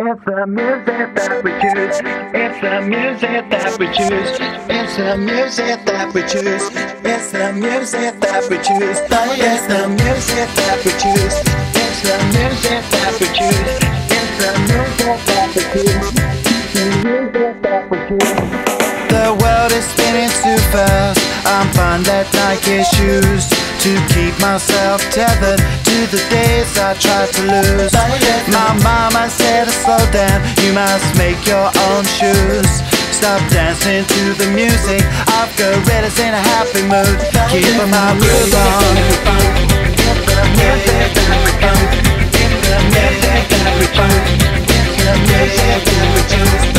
It's the music that we choose. It's the music that we choose. It's the music that we choose. It's the music that we choose. It's the music that we choose. It's the music that we choose. It's the music that we choose. The world is spinning too fast. I'm fine that Nike shoes to keep myself tethered the days I tried to lose. My mama said to slow down You must make your own shoes. Stop dancing to the music. I've got riddles in a happy mood. Keep my groove on. Keep my groove on.